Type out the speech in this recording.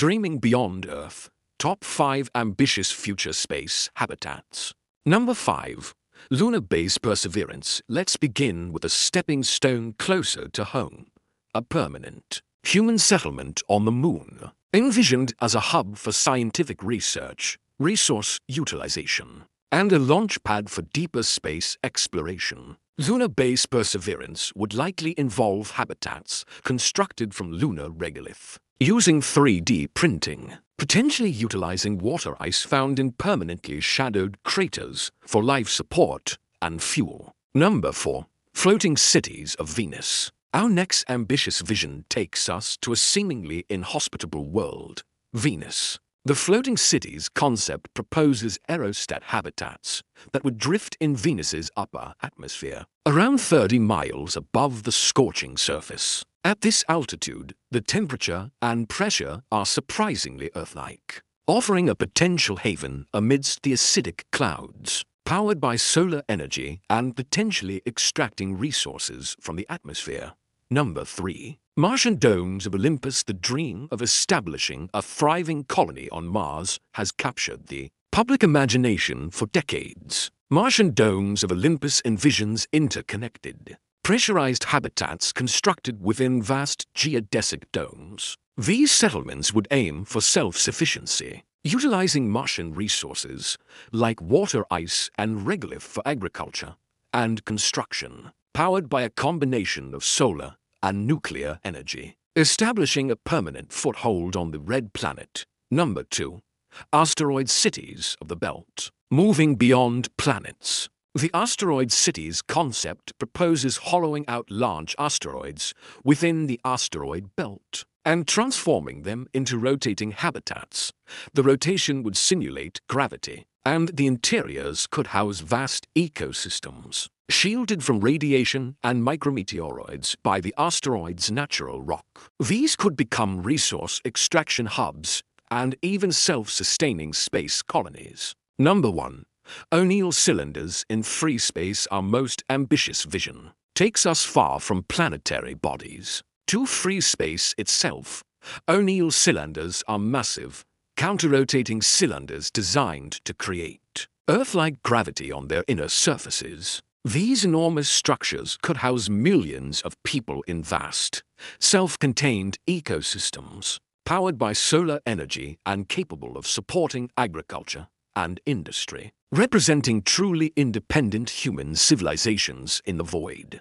Dreaming Beyond Earth Top 5 Ambitious Future Space Habitats. Number 5. Lunar Base Perseverance. Let's begin with a stepping stone closer to home. A permanent human settlement on the moon, envisioned as a hub for scientific research, resource utilization, and a launch pad for deeper space exploration. Lunar Base Perseverance would likely involve habitats constructed from lunar regolith, using 3D printing, potentially utilizing water ice found in permanently shadowed craters for life support and fuel. Number 4. Floating Cities of Venus. Our next ambitious vision takes us to a seemingly inhospitable world, Venus. The floating cities concept proposes aerostat habitats that would drift in Venus's upper atmosphere, around 30 miles above the scorching surface. At this altitude, the temperature and pressure are surprisingly Earth-like, offering a potential haven amidst the acidic clouds, powered by solar energy and potentially extracting resources from the atmosphere. Number 3. Martian Domes of Olympus The dream of establishing a thriving colony on Mars has captured the public imagination for decades. Martian Domes of Olympus envisions interconnected, pressurized habitats constructed within vast geodesic domes. These settlements would aim for self-sufficiency, utilizing Martian resources like water ice and regolith for agriculture and construction, powered by a combination of solar and nuclear energy, establishing a permanent foothold on the red planet. Number 2. Asteroid cities of the belt, moving beyond planets. The asteroid cities concept proposes hollowing out large asteroids within the asteroid belt and transforming them into rotating habitats. The rotation would simulate gravity, and the interiors could house vast ecosystems, shielded from radiation and micrometeoroids by the asteroid's natural rock. These could become resource extraction hubs and even self-sustaining space colonies. Number 1. O'Neill cylinders in free space our most ambitious vision. Takes us far from planetary bodies. To free space itself, O'Neill cylinders are massive, counter-rotating cylinders designed to create Earth-like gravity on their inner surfaces. These enormous structures could house millions of people in vast, self-contained ecosystems, powered by solar energy and capable of supporting agriculture and industry representing truly independent human civilizations in the void.